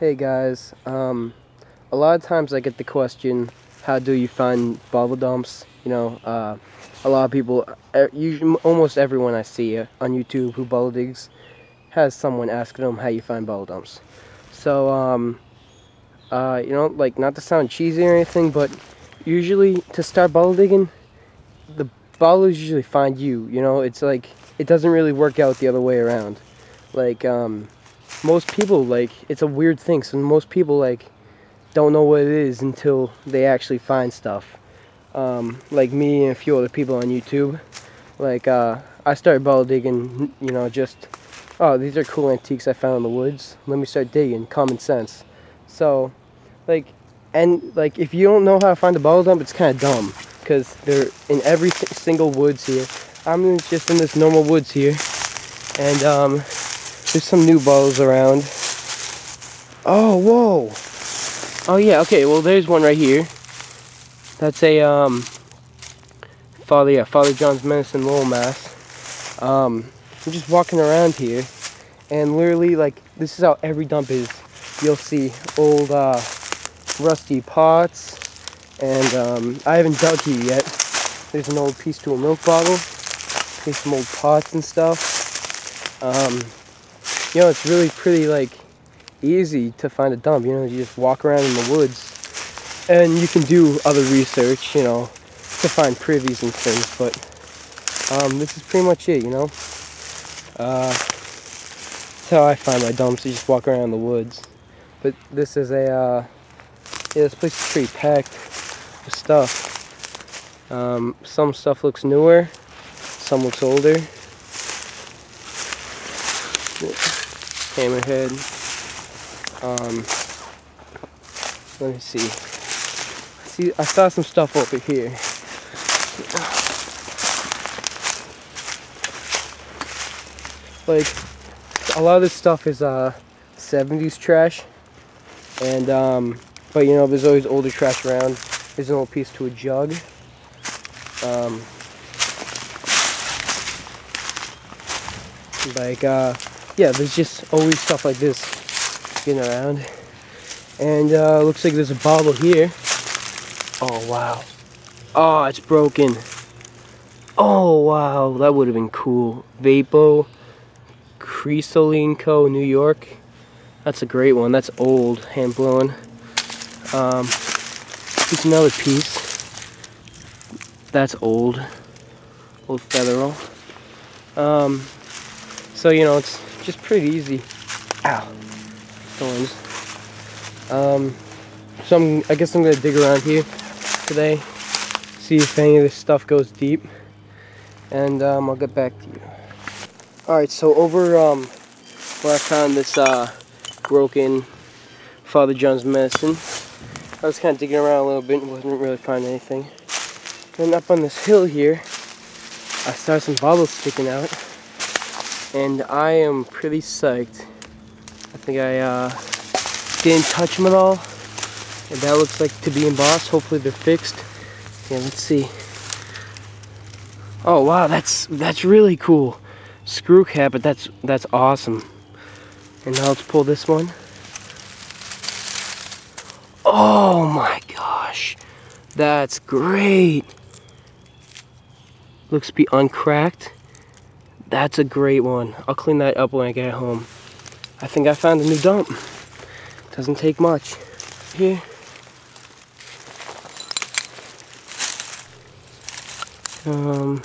Hey guys, um, a lot of times I get the question, how do you find bottle dumps? You know, uh, a lot of people, uh, usually, almost everyone I see on YouTube who bottle digs has someone asking them how you find bottle dumps. So, um, uh, you know, like not to sound cheesy or anything, but usually to start bottle digging, the bubblers usually find you. You know, it's like it doesn't really work out the other way around. Like, um, most people like it's a weird thing. So most people like don't know what it is until they actually find stuff. Um, like me and a few other people on youtube like uh, i started bottle digging you know just oh these are cool antiques i found in the woods. Let me start digging. Common sense. So like and like if you don't know how to find a bottle dump it's kind of dumb because they're in every single woods here. I'm just in this normal woods here. And um there's some new balls around. Oh, whoa. Oh, yeah, okay, well, there's one right here. That's a, um, Father, yeah, Father John's Medicine Lowell Mass. Um, I'm just walking around here, and literally, like, this is how every dump is. You'll see old, uh, rusty pots, and, um, I haven't dug here yet. There's an old piece to a milk bottle. There's some old pots and stuff. Um, you know, it's really pretty like easy to find a dump. You know, you just walk around in the woods and you can do other research, you know, to find privies and things. But um, this is pretty much it, you know. Uh, that's how I find my dumps. You just walk around the woods. But this is a, uh, yeah, this place is pretty packed with stuff. Um, some stuff looks newer, some looks older hammerhead. Um, let me see. See, I saw some stuff over here. Like, a lot of this stuff is uh 70s trash, and um, but you know, there's always older trash around. There's an old piece to a jug. Um, like uh yeah, there's just always stuff like this getting around. And uh, looks like there's a bottle here. Oh, wow. Oh, it's broken. Oh, wow. That would have been cool. Vapo, Cresolene Co., New York. That's a great one. That's old, hand blown. Um, here's another piece. That's old. Old Federal. Um, so, you know, it's just pretty easy. Ow. Thorns. Um, so I'm, I guess I'm to dig around here today. See if any of this stuff goes deep. And um, I'll get back to you. Alright, so over um, where I found this uh, broken Father John's medicine, I was kind of digging around a little bit and wasn't really finding anything. Then up on this hill here, I saw some bubbles sticking out and I am pretty psyched. I think I uh, didn't touch them at all, and that looks like to be embossed. Hopefully they're fixed. Yeah, let's see. Oh wow, that's that's really cool. Screw cap, but that's that's awesome. And now let's pull this one. Oh my gosh, that's great. Looks to be uncracked. That's a great one. I'll clean that up when I get home. I think I found a new dump. Doesn't take much. Here. Um,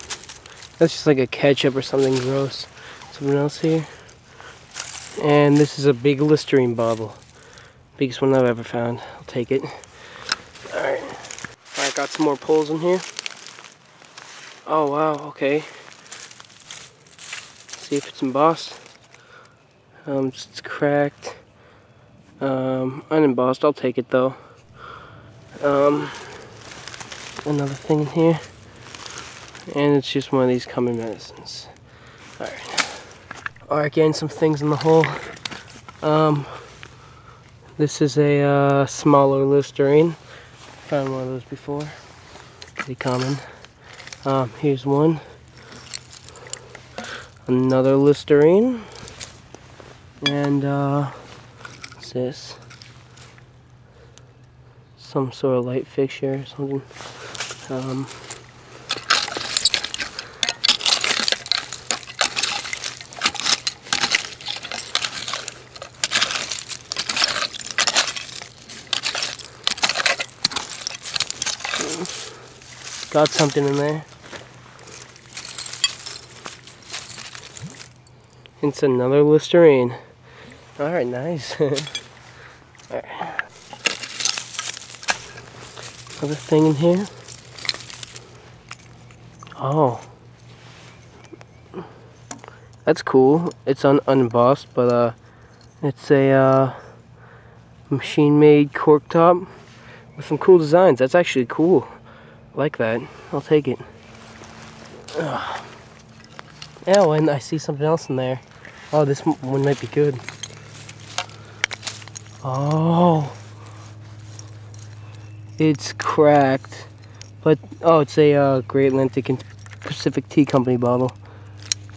that's just like a ketchup or something gross. Something else here. And this is a big Listerine bottle. Biggest one I've ever found. I'll take it. Alright. Alright, got some more poles in here. Oh wow, okay see if it's embossed. Um, it's cracked. Um, unembossed, I'll take it though. Um, another thing in here. And it's just one of these common medicines. Alright. Alright, getting some things in the hole. Um, this is a uh, smaller Listerine. Found one of those before. Pretty common. Um, here's one another Listerine. And uh, What's this? Some sort of light fixture or something. Um, got something in there. It's another Listerine. Alright, nice. Alright. Another thing in here. Oh. That's cool. It's un unembossed, but uh, it's a uh, machine-made cork top with some cool designs. That's actually cool. I like that. I'll take it. Ugh. Oh, and I see something else in there. Oh, this one might be good. Oh. It's cracked. But, oh, it's a uh, Great Atlantic and Pacific Tea Company bottle.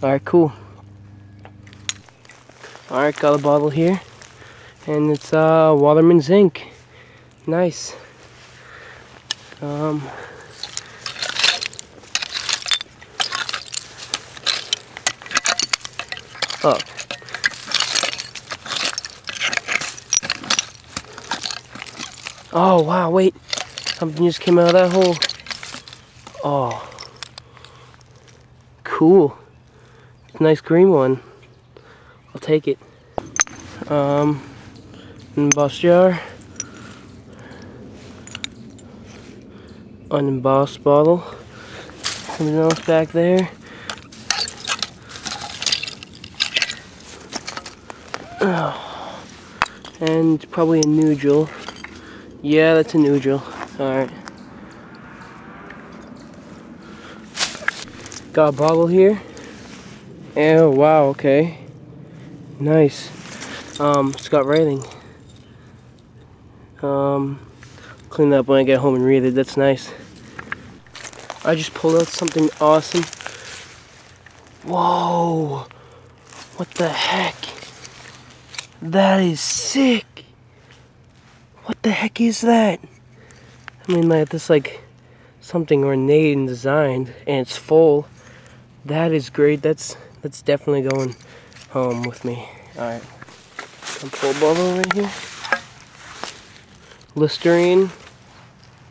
Alright, cool. Alright, got a bottle here. And it's uh, Waterman's Ink. Nice. Um, Oh. Oh, wow, wait. Something just came out of that hole. Oh. Cool. Nice green one. I'll take it. Um, embossed jar. Unembossed bottle. Something else back there. And probably a Nujol. Yeah, that's a Nujol. Alright. Got a bottle here. Oh, wow, okay. Nice. Um, it's got writing. Um, clean that up when I get home and read it. That's nice. I just pulled out something awesome. Whoa! What the heck? That is sick. What the heck is that? I mean, like, this like something ornate and designed, and it's full. That is great. That's that's definitely going home with me. All right, some full bottle right here. Listerine,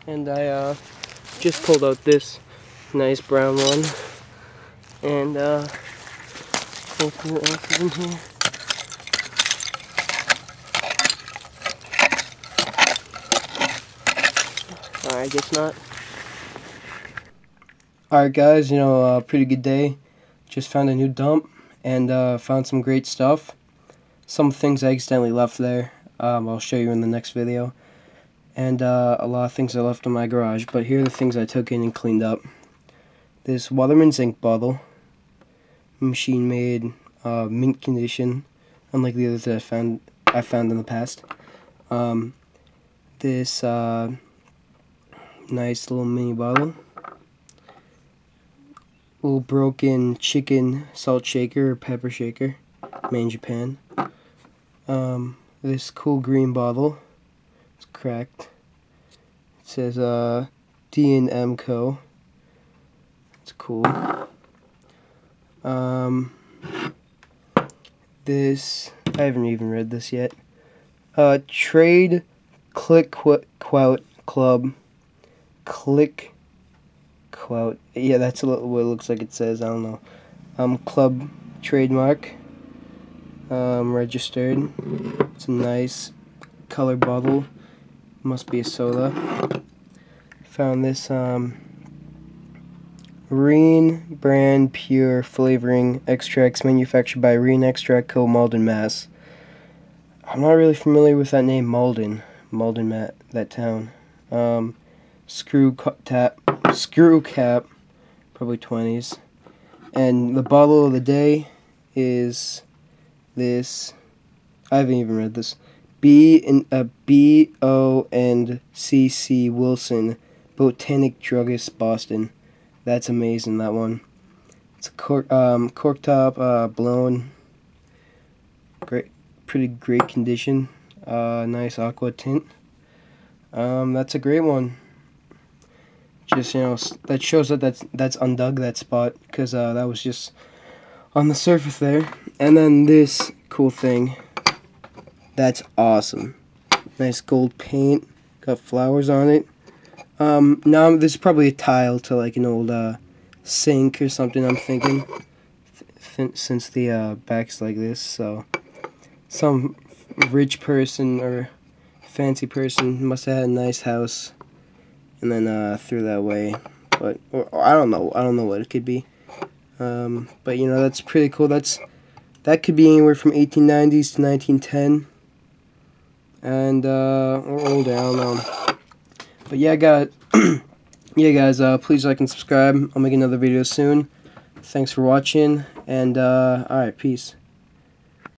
and I uh, just pulled out this nice brown one, and uh, anything else in here. I guess not. Alright guys, you know, uh, pretty good day. Just found a new dump and uh, found some great stuff. Some things I accidentally left there. Um, I'll show you in the next video. And uh, a lot of things I left in my garage. But here are the things I took in and cleaned up. This Waterman's ink bottle. Machine made, uh, mint condition. Unlike the others that I found, I found in the past. Um, this uh, nice little mini bottle. Little broken chicken salt shaker or pepper shaker, made in Japan. Um, this cool green bottle. It's cracked. It says uh, D&M Co. It's cool. Um, this I haven't even read this yet. Uh, Trade Clicquot Club click quote. Yeah, that's what it looks like it says. I don't know. Um, club trademark. Um, registered. It's a nice color bottle. Must be a soda. Found this um, Reen brand pure flavoring extracts manufactured by Reen Extract Co. Malden, Mass. I'm not really familiar with that name, Malden. Malden, Matt, that town. Um, screw tap, screw cap, probably 20s. And the bottle of the day is this. I haven't even read this. B and uh, B O and C C Wilson, Botanic Druggist, Boston. That's amazing. That one. It's a cork um, cork top, uh, blown. Great, pretty great condition. uh, nice aqua tint. Um, that's a great one. Just you know, that shows that that's that's undug that spot because uh, that was just on the surface there. And then this cool thing. That's awesome. Nice gold paint. Got flowers on it. Um, now this is probably a tile to like an old uh, sink or something. I'm thinking, since the uh, back's like this, so some rich person or fancy person must have had a nice house, and then uh, threw that away. But or, or I don't know. I don't know what it could be. Um, but you know that's pretty cool. That's that could be anywhere from 1890s to 1910, and uh, or older. I don't know. But yeah, got yeah, guys. Uh, please like and subscribe. I'll make another video soon. Thanks for watching, and uh, all right, peace.